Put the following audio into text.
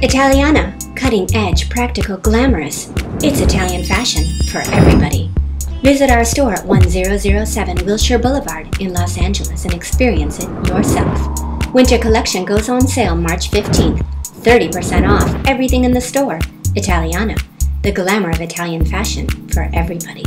Italiana, cutting edge, practical, glamorous. It's Italian fashion for everybody. Visit our store at 1007 Wilshire Boulevard in Los Angeles and experience it yourself. Winter collection goes on sale March 15th. 30% off everything in the store. Italiana, the glamour of Italian fashion for everybody.